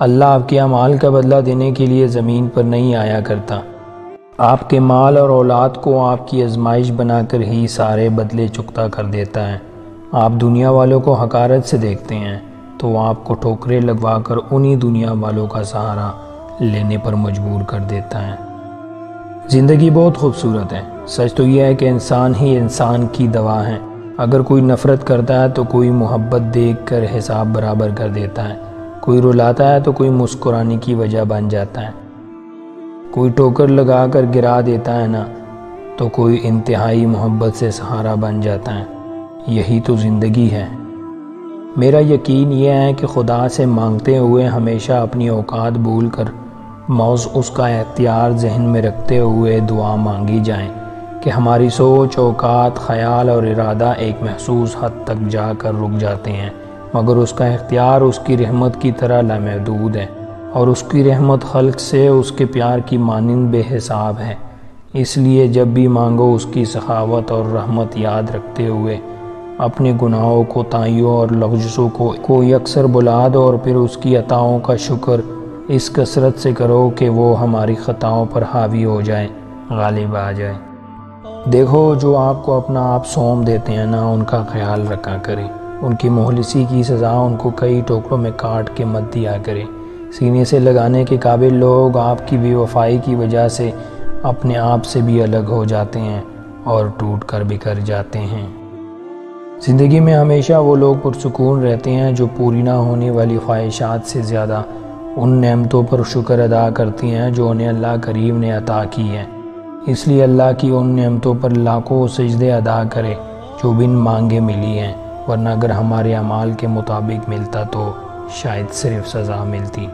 अल्लाह आपके अमाल का बदला देने के लिए ज़मीन पर नहीं आया करता। आपके माल और औलाद को आपकी आजमाइश बनाकर ही सारे बदले चुकता कर देता है। आप दुनिया वालों को हकारत से देखते हैं तो आपको ठोकरें लगवा कर उन्हीं दुनिया वालों का सहारा लेने पर मजबूर कर देता है। ज़िंदगी बहुत खूबसूरत है। सच तो यह है कि इंसान ही इंसान की दवा है। अगर कोई नफ़रत करता है तो कोई मोहब्बत देख कर हिसाब बराबर कर देता है। कोई रुलाता है तो कोई मुस्कुराने की वजह बन जाता है। कोई टोकर लगा कर गिरा देता है ना तो कोई इंतहाई मोहब्बत से सहारा बन जाता है। यही तो ज़िंदगी है। मेरा यकीन यह है कि खुदा से मांगते हुए हमेशा अपनी औकात भूल कर मौज उसका एहतियार जहन में रखते हुए दुआ मांगी जाए कि हमारी सोच, औकात, ख्याल और इरादा एक महसूस हद तक जाकर रुक जाते हैं। मगर उसका इख्तियार उसकी रहमत की तरह लामहदूद है और उसकी रहमत खल्क से उसके प्यार की मानंद बेहिसाब है। इसलिए जब भी मांगो उसकी सखावत और रहमत याद रखते हुए, अपने गुनाहों को, ताइयों और लफ्ज़ों को को अक्सर बुला दो और फिर उसकी अताओं का शुक्र इस कसरत से करो कि वो हमारी ख़ताओं पर हावी हो जाए, गालिब आ जाए। देखो, जो आपको अपना आप सौंप देते हैं, ना उनका ख्याल रखा करें। उनकी मोहलिसी की सज़ा उनको कई टोकरों में काट के मत दिया करें। सीने से लगाने के काबिल लोग आपकी बेवफाई की वजह से अपने आप से भी अलग हो जाते हैं और टूट कर बिखर जाते हैं। ज़िंदगी में हमेशा वो लोग पुरसकून रहते हैं जो पूरी ना होने वाली ख्वाहिशात से ज़्यादा उन नेमतों पर शुक्र अदा करती हैं जो उन्हें अल्लाह करीम ने अता की है। इसलिए अल्लाह की उन नेमतों पर लाखों सजदे अदा करें जो बिन मांगे मिली हैं। वरना अगर हमारे अमाल के मुताबिक मिलता तो शायद सिर्फ़ सज़ा मिलती।